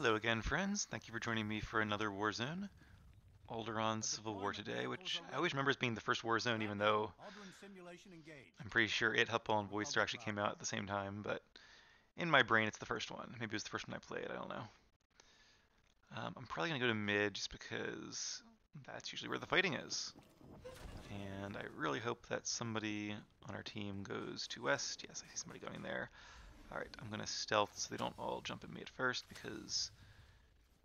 Hello again, friends. Thank you for joining me for another Warzone. Alderaan Civil War today, which I always remember as being the first Warzone, even though I'm pretty sure it, Huttball, and Voidstar actually came out at the same time, but in my brain it's the first one. Maybe it was the first one I played, I don't know. Um, I'm probably going to go to mid just because that's usually where the fighting is. And I really hope that somebody on our team goes to west. Yes, I see somebody going there. Alright, I'm going to stealth so they don't all jump at me at first because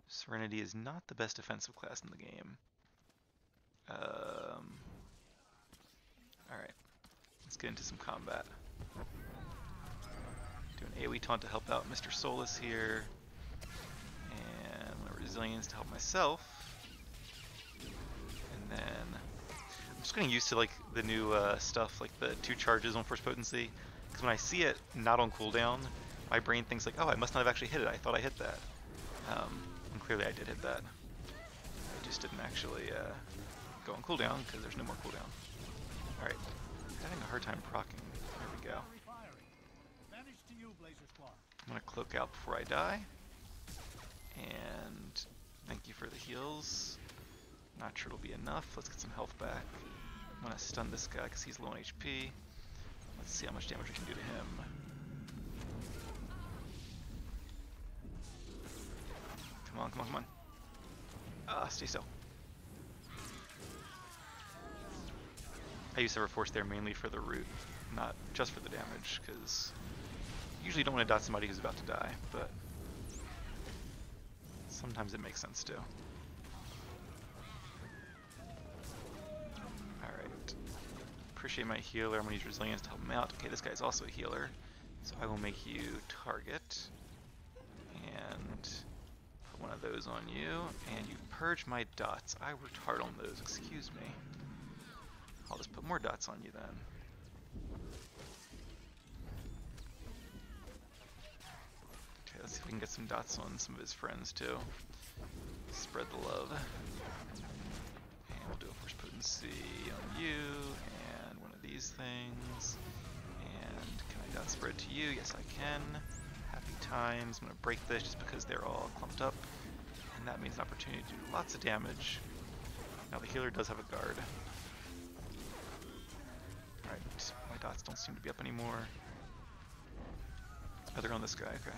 Serenity is not the best defensive class in the game. Um, Alright, let's get into some combat. Do an AoE taunt to help out Mr. Solus here. And my resilience to help myself. And then I'm just getting used to like the new uh, stuff, like the two charges on force potency. Because when I see it not on cooldown, my brain thinks like, oh, I must not have actually hit it. I thought I hit that. Um, and clearly I did hit that. I just didn't actually uh, go on cooldown because there's no more cooldown. Alright, I'm having a hard time procking. There we go. I'm gonna cloak out before I die. And thank you for the heals. Not sure it'll be enough. Let's get some health back. I'm gonna stun this guy because he's low on HP. Let's see how much damage we can do to him. Come on, come on, come on. Ah, stay still. I use Sever Force there mainly for the root, not just for the damage, because usually don't want to dot somebody who's about to die, but sometimes it makes sense too. Appreciate my healer. I'm going to use Resilience to help him out. Okay, this guy's also a healer. So I will make you target. And put one of those on you. And you purge my dots. I worked hard on those, excuse me. I'll just put more dots on you then. Okay, let's see if we can get some dots on some of his friends too. Spread the love. And we'll do a force potency things. And can I dot spread to you? Yes, I can. Happy times. I'm going to break this just because they're all clumped up. And that means an opportunity to do lots of damage. Now the healer does have a guard. Alright, my dots don't seem to be up anymore. Oh, they're on this guy, okay.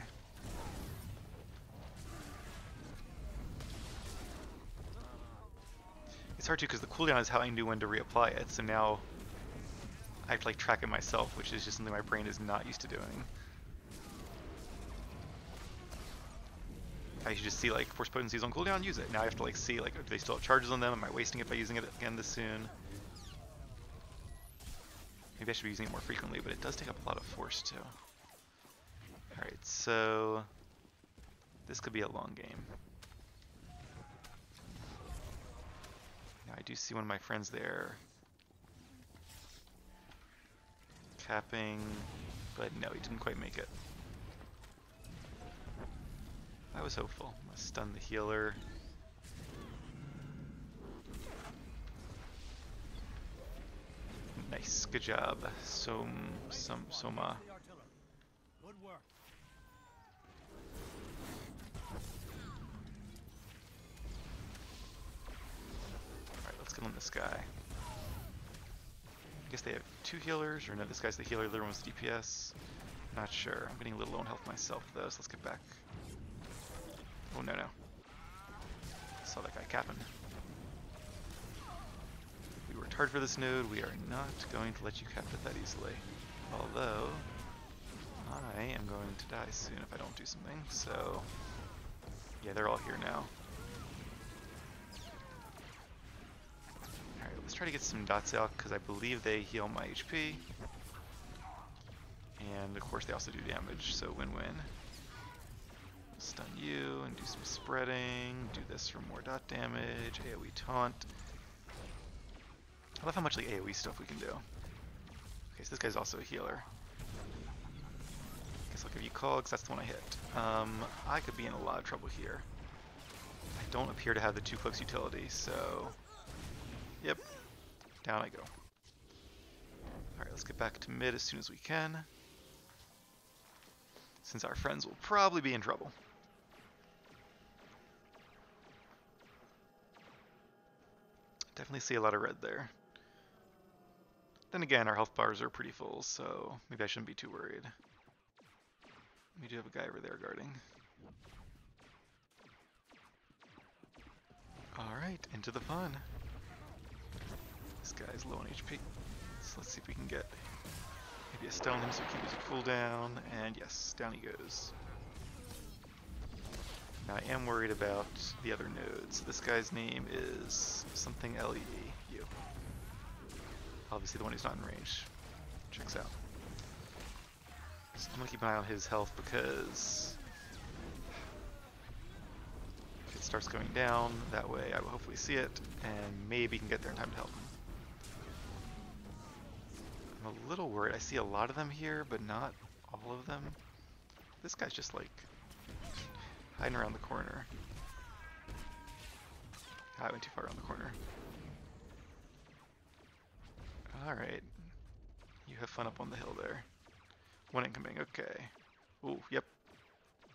It's hard too because the cooldown is how I knew when to reapply it, so now I have to like track it myself, which is just something my brain is not used to doing. I should just see like force potencies on cooldown, use it. Now I have to like see like do they still have charges on them? Am I wasting it by using it again this soon? Maybe I should be using it more frequently, but it does take up a lot of force too. Alright, so this could be a long game. Now I do see one of my friends there capping, but no, he didn't quite make it. I was hopeful. I'm stun the healer. Nice, good job. Som, som, Soma. Alright, let's get on this guy. I guess they have two healers, or no, this guy's the healer, the other one's DPS. Not sure. I'm getting a little low on health myself though, so let's get back. Oh no no. Saw that guy capping. We worked hard for this node, we are not going to let you cap it that easily. Although, I am going to die soon if I don't do something, so... Yeah, they're all here now. Try to get some dots out, because I believe they heal my HP. And of course they also do damage, so win-win. Stun you, and do some spreading, do this for more dot damage, AoE taunt. I love how much like AoE stuff we can do. Okay, so this guy's also a healer. Guess I'll give you call, because that's the one I hit. Um, I could be in a lot of trouble here. I don't appear to have the two cloaks utility, so... Down I go. Alright, let's get back to mid as soon as we can. Since our friends will probably be in trouble. Definitely see a lot of red there. Then again, our health bars are pretty full, so maybe I shouldn't be too worried. We do have a guy over there guarding. Alright, into the fun. This guy's low on HP. So let's see if we can get maybe a stun him so he can use a cooldown. And yes, down he goes. Now I am worried about the other nodes. This guy's name is something LE. You. Obviously the one who's not in range. Checks out. So I'm gonna keep an eye on his health because if it starts going down, that way I will hopefully see it and maybe can get there in time to help him. Little worried. I see a lot of them here, but not all of them. This guy's just like hiding around the corner. Ah, I went too far around the corner. Alright. You have fun up on the hill there. One incoming, okay. Ooh, yep.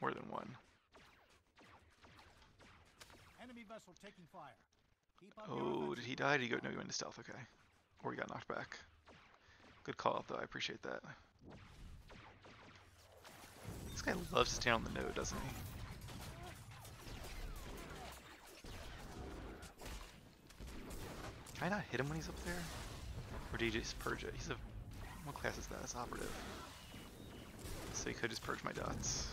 More than one. Enemy vessel taking fire. Keep Oh, did he die? Did he go? No, he went into stealth, okay. Or he got knocked back. Good call though, I appreciate that. This guy loves to stand on the node, doesn't he? Can I not hit him when he's up there? Or did he just purge it? He's a... What class is that? It's operative. So he could just purge my dots.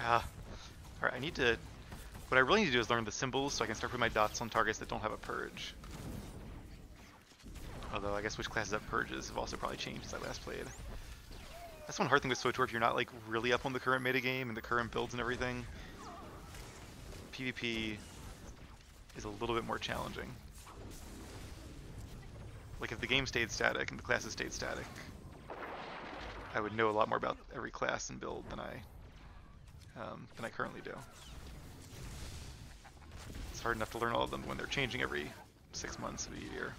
Ah. Alright, I need to... What I really need to do is learn the symbols so I can start putting my dots on targets that don't have a purge. Although I guess which classes have purges have also probably changed since I last played. That's one hard thing with SWTOR if you're not like really up on the current metagame and the current builds and everything. PvP is a little bit more challenging. Like if the game stayed static and the classes stayed static, I would know a lot more about every class and build than I um, than I currently do. It's hard enough to learn all of them when they're changing every six months of a year.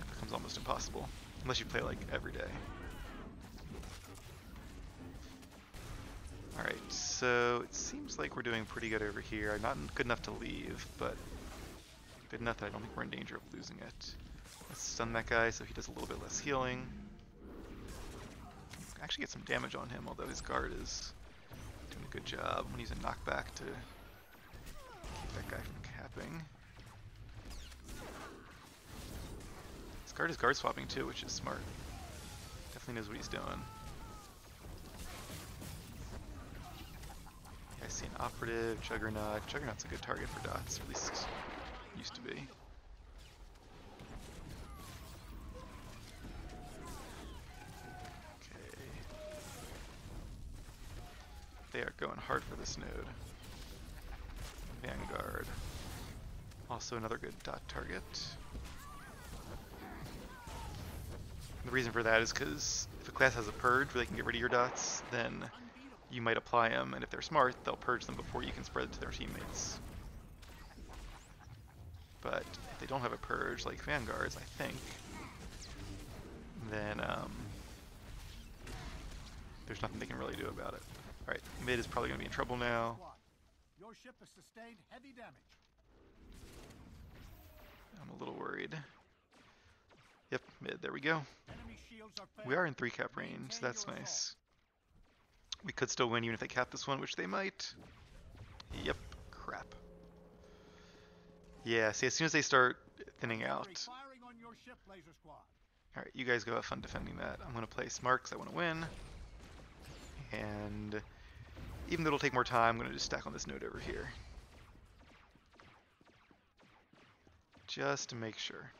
It becomes almost impossible, unless you play like every day. Alright, so it seems like we're doing pretty good over here. I'm Not good enough to leave, but good enough that I don't think we're in danger of losing it. Let's stun that guy so he does a little bit less healing actually get some damage on him, although his guard is doing a good job when he's a knockback to keep that guy from capping. His guard is guard swapping too, which is smart. Definitely knows what he's doing. I see an operative, Juggernaut. Juggernaut's a good target for dots, at least used to be. Okay. They are going hard for this node. Vanguard. Also another good dot target. The reason for that is because if a class has a purge where they can get rid of your dots, then you might apply them, and if they're smart, they'll purge them before you can spread it to their teammates. But if they don't have a purge, like Vanguards, I think, then um, there's nothing they can really do about it. Alright, mid is probably going to be in trouble now. Your ship has sustained heavy damage. I'm a little worried. Yep, mid, there we go. Enemy shields are We are in 3 cap range, so that's nice. We could still win even if they cap this one, which they might. Yep, crap. Yeah, see, as soon as they start thinning out, Enemy Firing on your ship, laser squad. Alright, you guys go have fun defending that. I'm going to play smart because I want to win. And even though it'll take more time, I'm going to just stack on this node over here. Just to make sure.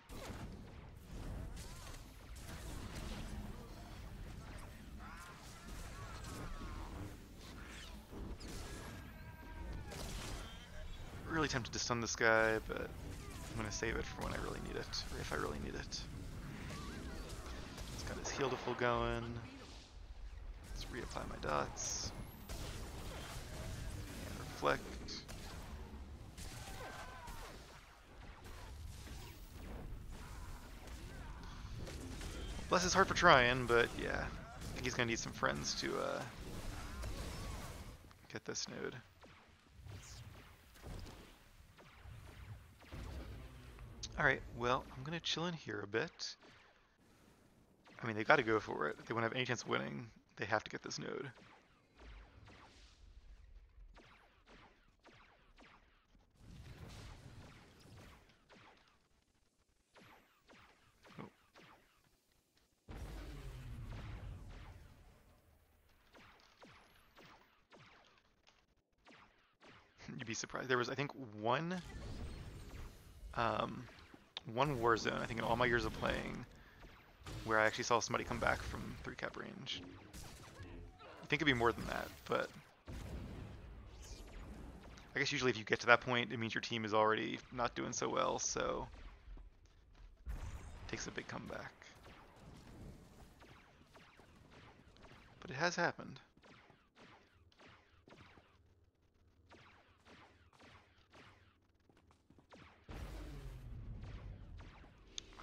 Really tempted to stun this guy, but I'm going to save it for when I really need it, or if I really need it. He's got his heal to full going. Let's reapply my dots. Reflect. Bless his heart for trying, but yeah. I think he's gonna need some friends to uh, get this node. Alright, well, I'm gonna chill in here a bit. I mean, they gotta go for it. If they wanna have any chance of winning, they have to get this node. Be surprised. There was, I think, one, um, one war zone. I think in all my years of playing, where I actually saw somebody come back from three cap range. I think it'd be more than that, but I guess usually if you get to that point, it means your team is already not doing so well, so it takes a big comeback. But it has happened.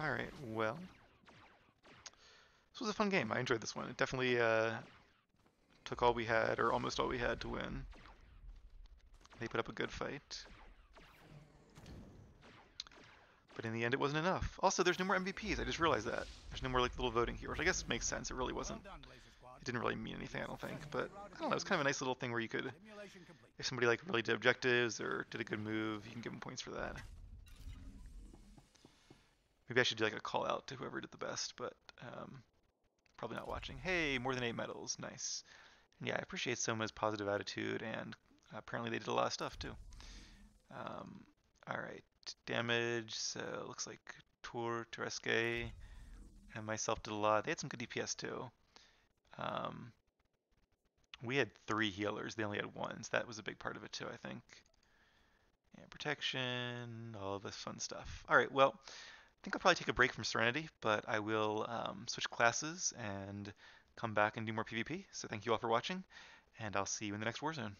Alright, well. This was a fun game. I enjoyed this one. It definitely uh, took all we had, or almost all we had, to win. They put up a good fight. But in the end, it wasn't enough. Also, there's no more MVPs. I just realized that. There's no more like little voting here, which I guess makes sense. It really wasn't. It didn't really mean anything, I don't think. But I don't know. It's kind of a nice little thing where you could, if somebody like really did objectives or did a good move, you can give them points for that. Maybe I should do like a call out to whoever did the best, but um, probably not watching. Hey, more than eight medals, nice. Yeah, I appreciate Soma's positive attitude, and apparently they did a lot of stuff too. Um, all right, damage. So looks like Tour Tereske and myself did a lot. They had some good DPS too. Um, we had three healers. They only had one, so that was a big part of it too, I think. And protection, all of this fun stuff. All right, well, think I'll probably take a break from Serenity, but I will um, switch classes and come back and do more PvP. So thank you all for watching, and I'll see you in the next Warzone.